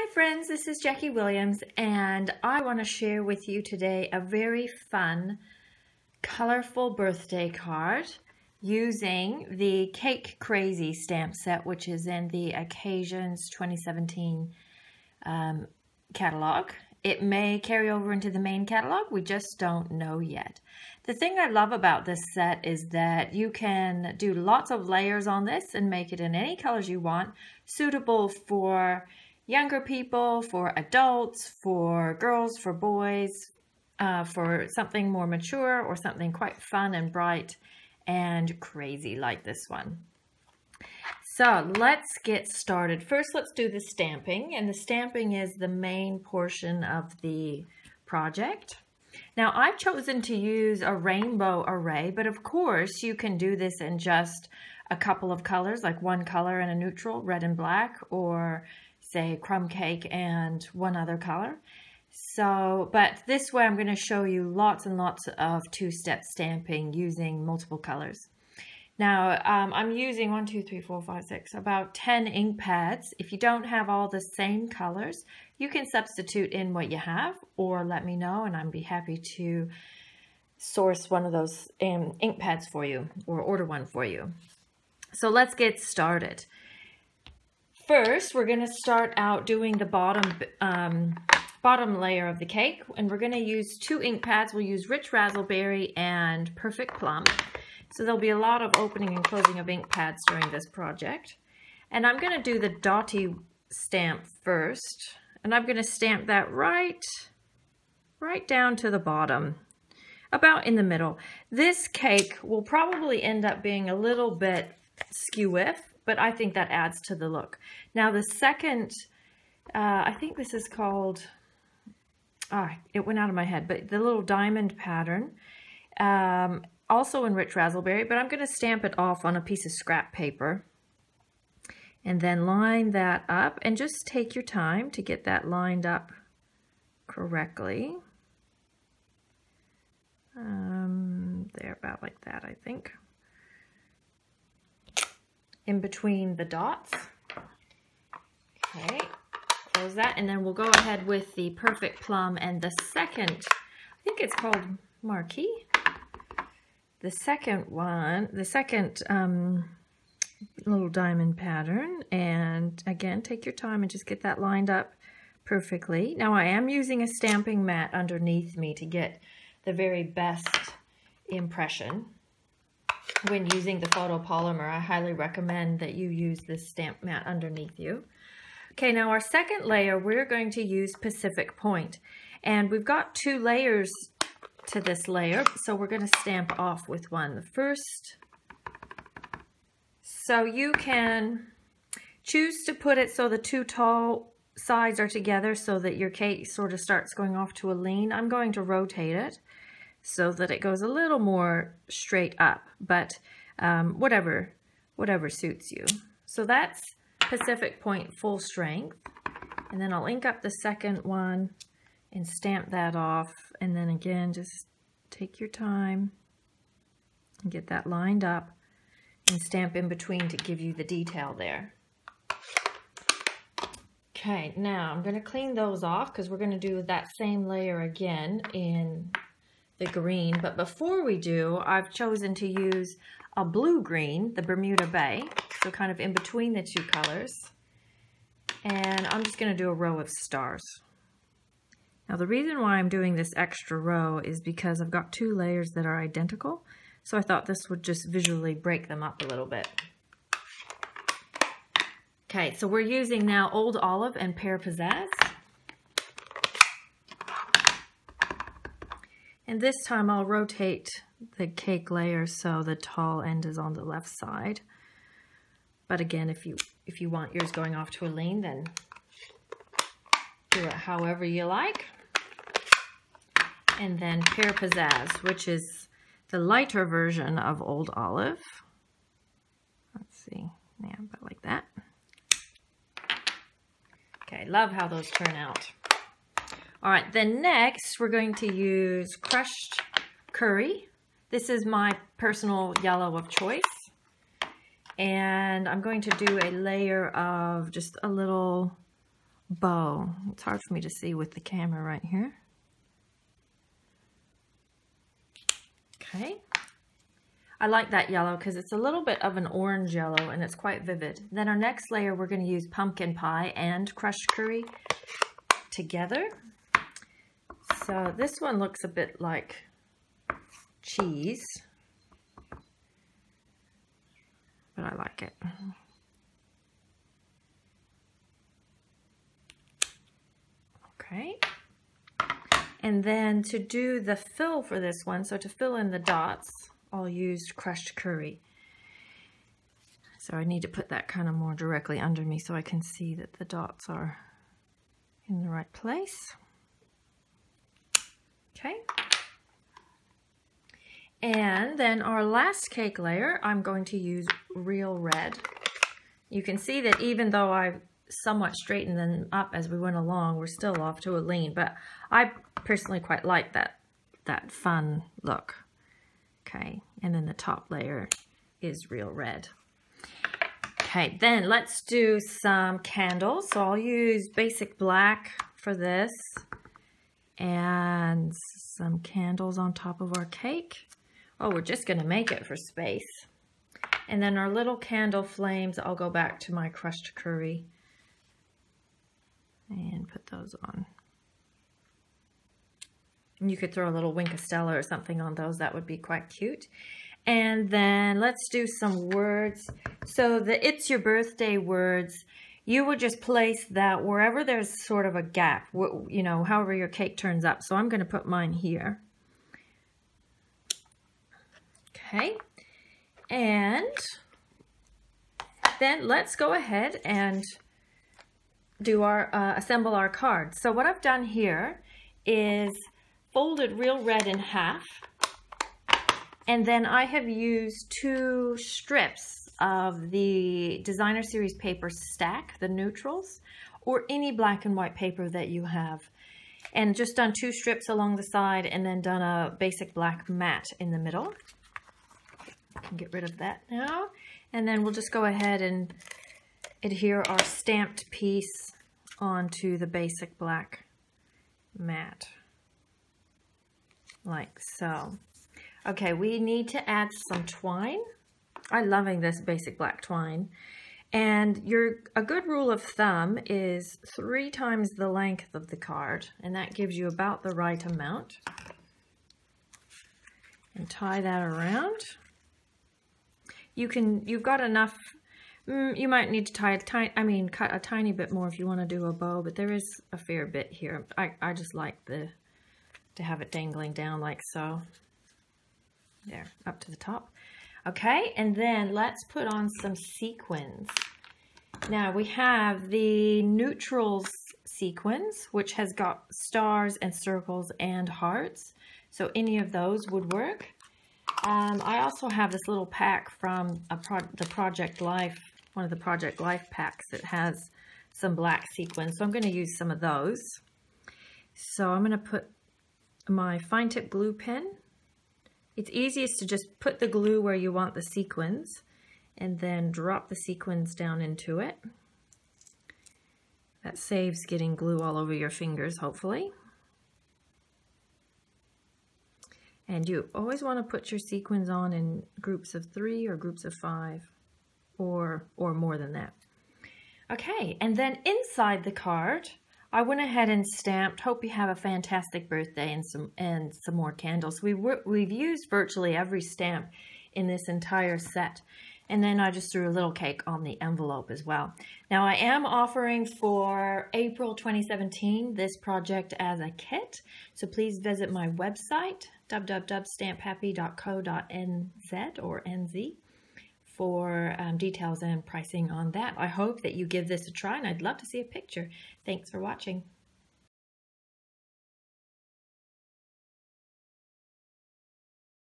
Hi friends, this is Jacque Williams and I want to share with you today a very fun, colorful birthday card using the Cake Crazy stamp set which is in the Occasions 2017 um, catalog. It may carry over into the main catalog, we just don't know yet. The thing I love about this set is that you can do lots of layers on this and make it in any colors you want, suitable for younger people, for adults, for girls, for boys, uh, for something more mature or something quite fun and bright and crazy like this one. So let's get started. First, let's do the stamping. And the stamping is the main portion of the project. Now, I've chosen to use a rainbow array, but of course you can do this in just a couple of colors, like one color and a neutral, red and black, or say crumb cake and one other color. So, but this way I'm going to show you lots and lots of two-step stamping using multiple colors. Now, um, I'm using one, two, three, four, five, six, about 10 ink pads. If you don't have all the same colors, you can substitute in what you have or let me know and I'd be happy to source one of those um, ink pads for you or order one for you. So let's get started. First, we're going to start out doing the bottom um, bottom layer of the cake, and we're going to use two ink pads. We'll use Rich Razzleberry and Perfect Plum. So there'll be a lot of opening and closing of ink pads during this project. And I'm going to do the Dotty stamp first, and I'm going to stamp that right, right down to the bottom, about in the middle. This cake will probably end up being a little bit skew-if but I think that adds to the look. Now the second, uh, I think this is called, ah, it went out of my head, but the little diamond pattern, um, also in Rich Razzleberry, but I'm going to stamp it off on a piece of scrap paper and then line that up and just take your time to get that lined up correctly. Um, there, about like that, I think in between the dots. Okay, close that, and then we'll go ahead with the Perfect Plum and the second, I think it's called Marquee. The second one, the second um, little diamond pattern, and again, take your time and just get that lined up perfectly. Now I am using a stamping mat underneath me to get the very best impression when using the photopolymer, I highly recommend that you use this stamp mat underneath you. Okay, now our second layer, we're going to use Pacific Point. And we've got two layers to this layer, so we're going to stamp off with one. The first, so you can choose to put it so the two tall sides are together so that your cake sort of starts going off to a lean. I'm going to rotate it so that it goes a little more straight up, but um, whatever, whatever suits you. So that's Pacific Point full strength. And then I'll ink up the second one and stamp that off. And then again, just take your time and get that lined up and stamp in between to give you the detail there. Okay, now I'm going to clean those off because we're going to do that same layer again in the green. But before we do, I've chosen to use a blue green, the Bermuda Bay, so kind of in between the two colors. And I'm just going to do a row of stars. Now the reason why I'm doing this extra row is because I've got two layers that are identical. So I thought this would just visually break them up a little bit. Okay, so we're using now Old Olive and Pear Pizzazz. And this time I'll rotate the cake layer so the tall end is on the left side. But again, if you if you want yours going off to a lean, then do it however you like. And then Pear Pizzazz, which is the lighter version of Old Olive. Let's see, yeah, about like that. Okay, love how those turn out. All right, then next we're going to use crushed curry. This is my personal yellow of choice. And I'm going to do a layer of just a little bow. It's hard for me to see with the camera right here. Okay. I like that yellow because it's a little bit of an orange yellow and it's quite vivid. Then our next layer, we're going to use pumpkin pie and crushed curry together. So this one looks a bit like cheese, but I like it. Okay. And then to do the fill for this one, so to fill in the dots, I'll use crushed curry. So I need to put that kind of more directly under me so I can see that the dots are in the right place. Okay. And then our last cake layer, I'm going to use real red. You can see that even though I've somewhat straightened them up as we went along, we're still off to a lean, but I personally quite like that, that fun look. Okay, and then the top layer is real red. Okay, then let's do some candles. So I'll use basic black for this some candles on top of our cake. Oh, we're just gonna make it for space. And then our little candle flames, I'll go back to my crushed curry and put those on. And You could throw a little Wink of Stella or something on those. That would be quite cute. And then let's do some words. So the It's Your Birthday words, you would just place that wherever there's sort of a gap, you know, however your cake turns up. So I'm going to put mine here. Okay. And then let's go ahead and do our, uh, assemble our cards. So what I've done here is folded real red in half. And then I have used two strips of the Designer Series paper stack, the neutrals, or any black and white paper that you have. And just done two strips along the side and then done a basic black mat in the middle. Can get rid of that now. And then we'll just go ahead and adhere our stamped piece onto the basic black mat like so. Okay, we need to add some twine. I'm loving this basic black twine. And your a good rule of thumb is three times the length of the card, and that gives you about the right amount. And tie that around. You can, you've got enough, mm, you might need to tie a tiny, I mean, cut a tiny bit more if you want to do a bow, but there is a fair bit here. I, I just like the to have it dangling down like so. There, up to the top. Okay, and then let's put on some sequins. Now we have the neutrals sequins, which has got stars and circles and hearts. So any of those would work. Um, I also have this little pack from pro the Project Life, one of the Project Life packs that has some black sequins. So I'm going to use some of those. So I'm going to put my fine tip glue pen. It's easiest to just put the glue where you want the sequins and then drop the sequins down into it. That saves getting glue all over your fingers, hopefully. And you always want to put your sequins on in groups of three or groups of five or, or more than that. Okay, and then inside the card, I went ahead and stamped, hope you have a fantastic birthday and some and some more candles. We we've used virtually every stamp in this entire set. And then I just threw a little cake on the envelope as well. Now I am offering for April 2017 this project as a kit. So please visit my website, www.stamphappy.co.nz or NZ for um, details and pricing on that. I hope that you give this a try and I'd love to see a picture. Thanks for watching.